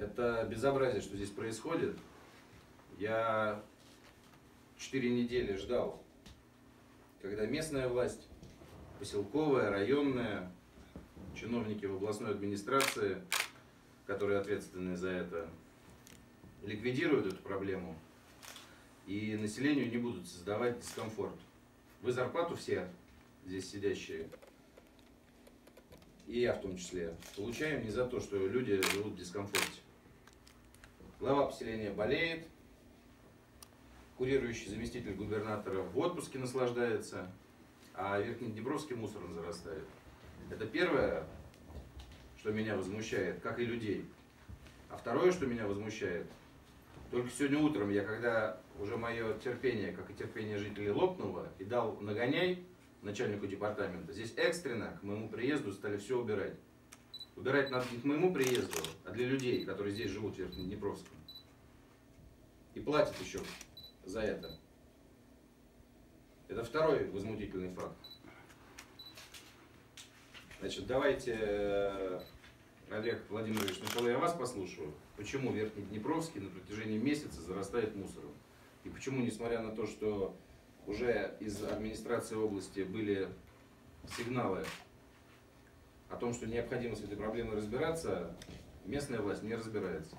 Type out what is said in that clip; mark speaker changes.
Speaker 1: Это безобразие, что здесь происходит. Я четыре недели ждал, когда местная власть, поселковая, районная, чиновники в областной администрации, которые ответственны за это, ликвидируют эту проблему и населению не будут создавать дискомфорт. Вы зарплату все здесь сидящие, и я в том числе, получаем не за то, что люди живут в дискомфорте. Глава поселения болеет, курирующий заместитель губернатора в отпуске наслаждается, а Верхнеднепровский мусором зарастает. Это первое, что меня возмущает, как и людей. А второе, что меня возмущает, только сегодня утром я, когда уже мое терпение, как и терпение жителей лопнуло, и дал нагоняй начальнику департамента, здесь экстренно к моему приезду стали все убирать. Убирать надо не к моему приезду, а для людей, которые здесь живут в Верхнеднепровском. И платят еще за это. Это второй возмутительный факт. Значит, давайте, э, Олег Владимирович, сначала я вас послушаю. Почему Верхний Днепровский на протяжении месяца зарастает мусором? И почему, несмотря на то, что уже из администрации области были сигналы о том, что необходимо с этой проблемой разбираться, местная власть не разбирается.